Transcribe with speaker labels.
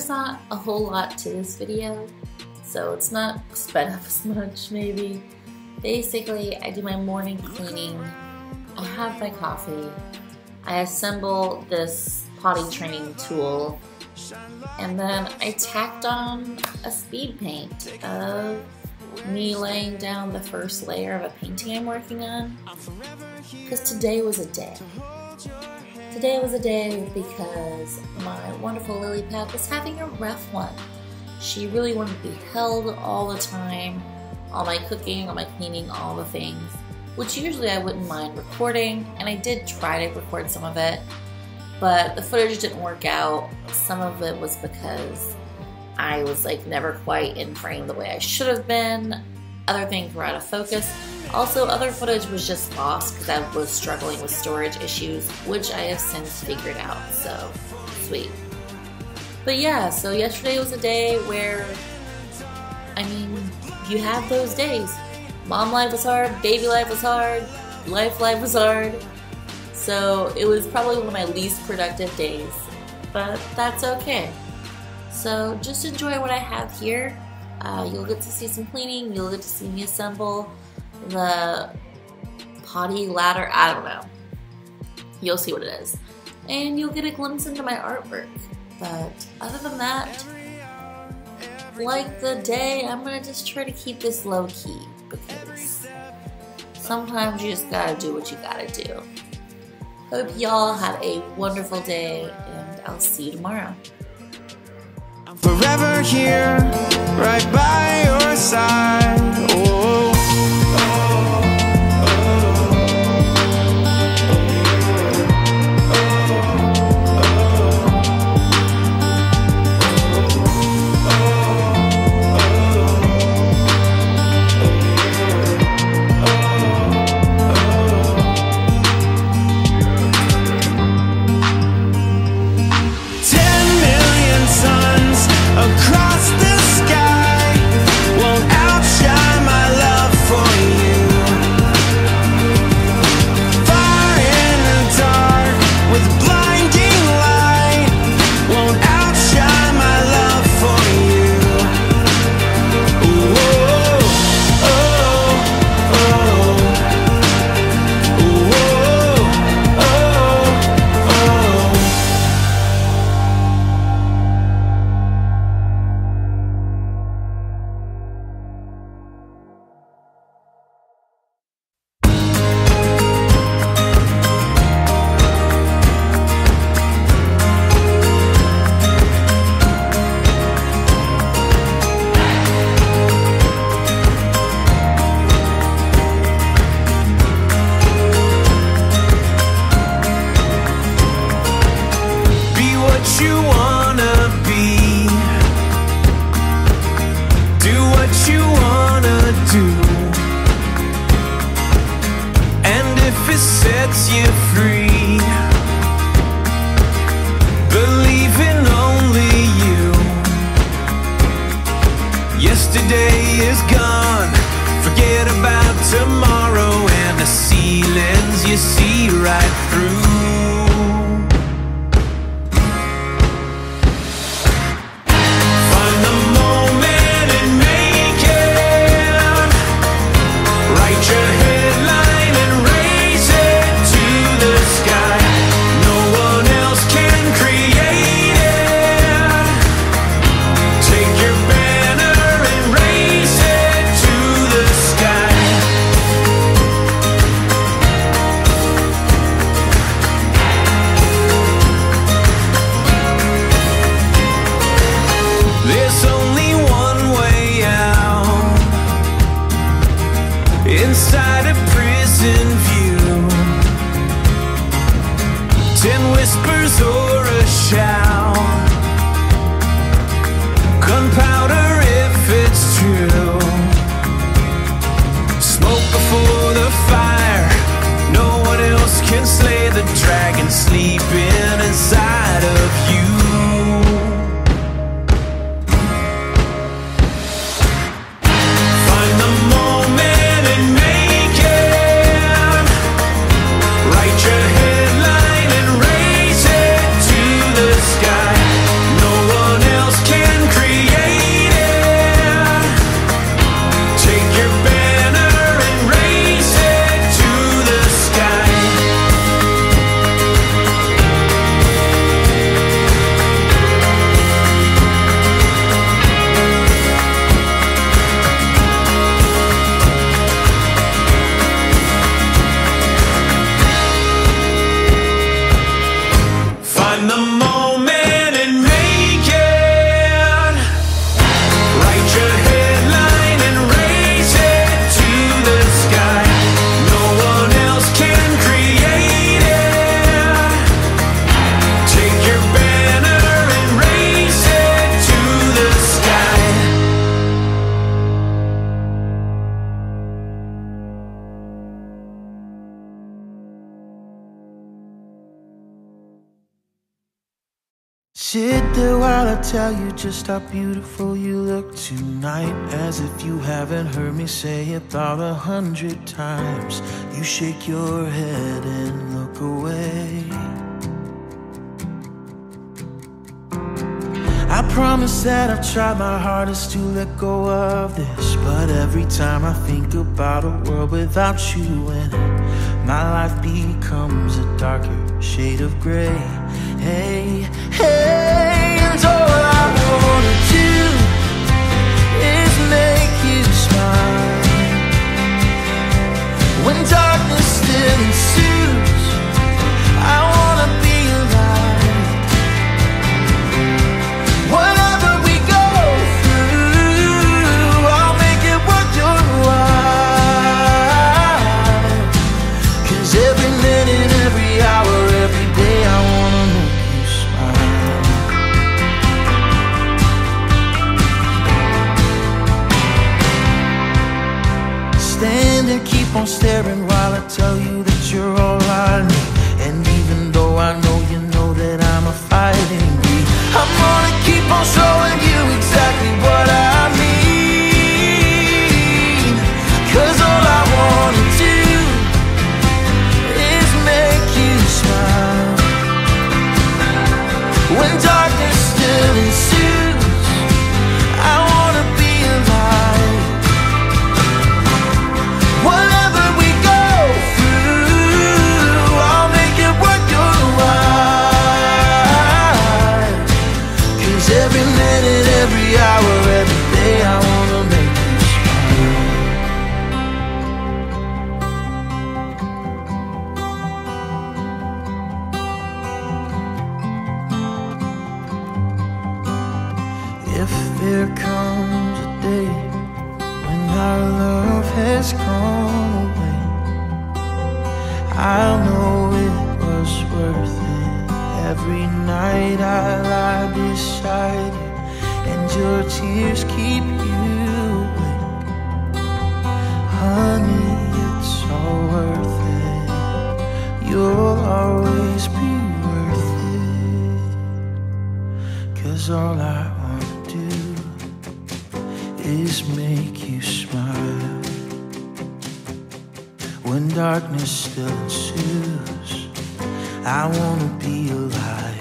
Speaker 1: there's not a whole lot to this video, so it's not sped up as much maybe. Basically, I do my morning cleaning, I have my coffee, I assemble this potty training tool, and then I tacked on a speed paint of me laying down the first layer of a painting I'm working on. Because today was a day. Today was a day because my wonderful lily pad was having a rough one. She really wanted to be held all the time, all my cooking, all my cleaning, all the things, which usually I wouldn't mind recording, and I did try to record some of it, but the footage didn't work out. Some of it was because I was like never quite in frame the way I should have been. Other things were out of focus. Also, other footage was just lost because I was struggling with storage issues, which I have since figured out, so sweet. But yeah, so yesterday was a day where, I mean, you have those days. Mom life was hard, baby life was hard, life life was hard. So it was probably one of my least productive days, but that's okay. So just enjoy what I have here. Uh, you'll get to see some cleaning, you'll get to see me assemble the potty ladder, I don't know. You'll see what it is. And you'll get a glimpse into my artwork. But other than that, like the day, I'm gonna just try to keep this low key because sometimes you just gotta do what you gotta do. Hope y'all have a wonderful day and I'll see you tomorrow.
Speaker 2: I'm forever here, right by your side. Do. And if it sets you free, believe in only you. Yesterday is gone. Forget about tomorrow and the ceilings you see right In the
Speaker 3: morning. There while I tell you just how beautiful you look tonight. As if you haven't heard me say it about a hundred times. You shake your head and look away. I promise that I've tried my hardest to let go of this. But every time I think about a world without you in it, my life becomes a darker shade of gray. Hey, hey, you tell you that you're all I need. And even though I know you know that I'm a fighting breed, I'm gonna keep on showing you exactly what I mean. Cause all I wanna do is make you smile. When darkness still ensues, I wanna be alive.